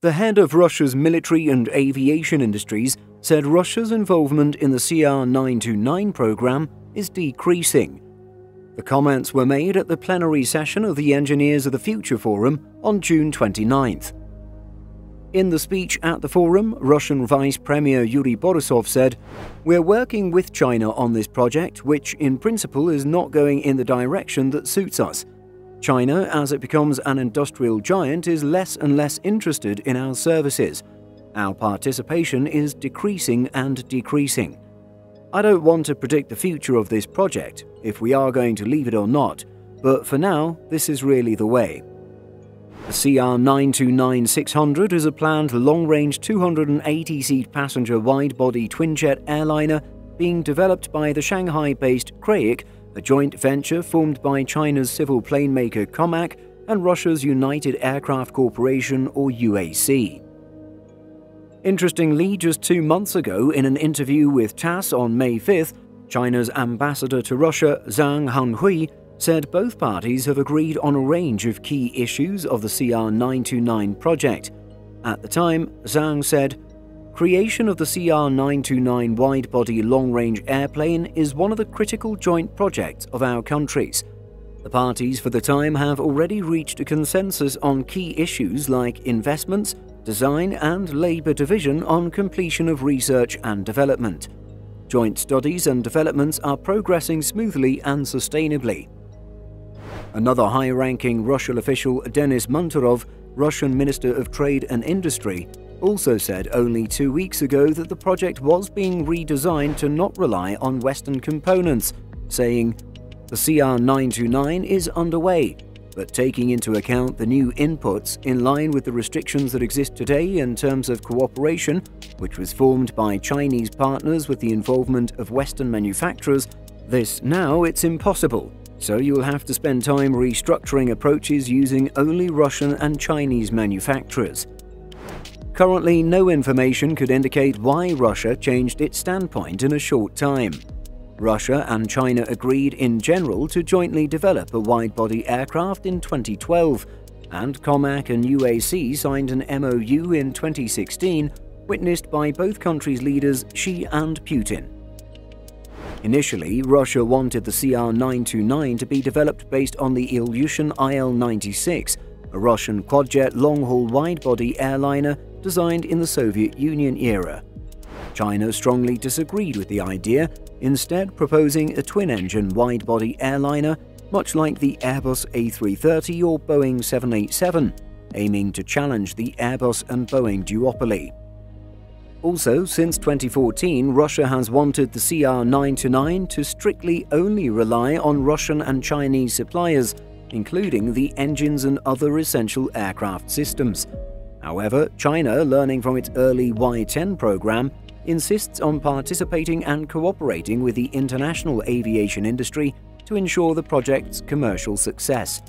The head of Russia's military and aviation industries said Russia's involvement in the CR 929 program is decreasing. The comments were made at the plenary session of the Engineers of the Future Forum on June 29th. In the speech at the forum, Russian Vice Premier Yuri Borisov said, We're working with China on this project, which in principle is not going in the direction that suits us. China, as it becomes an industrial giant, is less and less interested in our services. Our participation is decreasing and decreasing. I don't want to predict the future of this project, if we are going to leave it or not, but for now, this is really the way. The CR929-600 is a planned long-range 280-seat passenger wide-body twin-jet airliner being developed by the Shanghai-based CRAIC a joint venture formed by China's civil plane maker COMAC and Russia's United Aircraft Corporation or UAC. Interestingly, just two months ago, in an interview with TASS on May 5th, China's ambassador to Russia, Zhang Hanhui, said both parties have agreed on a range of key issues of the CR 929 project. At the time, Zhang said, Creation of the CR929 wide-body long-range airplane is one of the critical joint projects of our countries. The parties for the time have already reached a consensus on key issues like investments, design and labour division on completion of research and development. Joint studies and developments are progressing smoothly and sustainably. Another high-ranking Russian official, Denis Manturov, Russian Minister of Trade and Industry, also said only two weeks ago that the project was being redesigned to not rely on Western components, saying, The CR929 is underway, but taking into account the new inputs in line with the restrictions that exist today in terms of cooperation, which was formed by Chinese partners with the involvement of Western manufacturers, this now it's impossible. So you will have to spend time restructuring approaches using only Russian and Chinese manufacturers. Currently, no information could indicate why Russia changed its standpoint in a short time. Russia and China agreed in general to jointly develop a wide-body aircraft in 2012, and COMAC and UAC signed an MOU in 2016, witnessed by both countries' leaders Xi and Putin. Initially, Russia wanted the CR-929 to be developed based on the Ilyushin IL-96, a Russian quad-jet long-haul wide-body airliner designed in the Soviet Union era. China strongly disagreed with the idea, instead proposing a twin-engine wide-body airliner much like the Airbus A330 or Boeing 787, aiming to challenge the Airbus and Boeing duopoly. Also, since 2014, Russia has wanted the CR-929 to strictly only rely on Russian and Chinese suppliers, including the engines and other essential aircraft systems, However, China, learning from its early Y-10 program, insists on participating and cooperating with the international aviation industry to ensure the project's commercial success.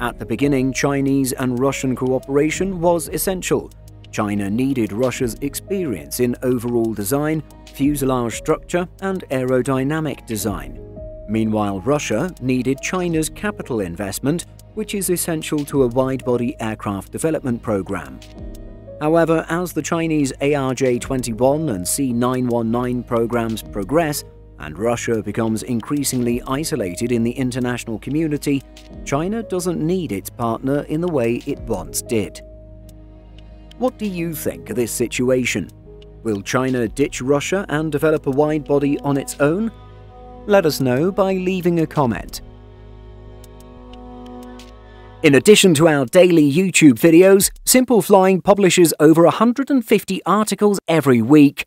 At the beginning, Chinese and Russian cooperation was essential. China needed Russia's experience in overall design, fuselage structure, and aerodynamic design. Meanwhile, Russia needed China's capital investment which is essential to a wide-body aircraft development program. However, as the Chinese ARJ-21 and C-919 programs progress, and Russia becomes increasingly isolated in the international community, China doesn't need its partner in the way it once did. What do you think of this situation? Will China ditch Russia and develop a wide body on its own? Let us know by leaving a comment. In addition to our daily YouTube videos, Simple Flying publishes over 150 articles every week.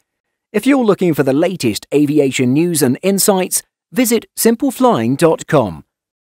If you're looking for the latest aviation news and insights, visit simpleflying.com.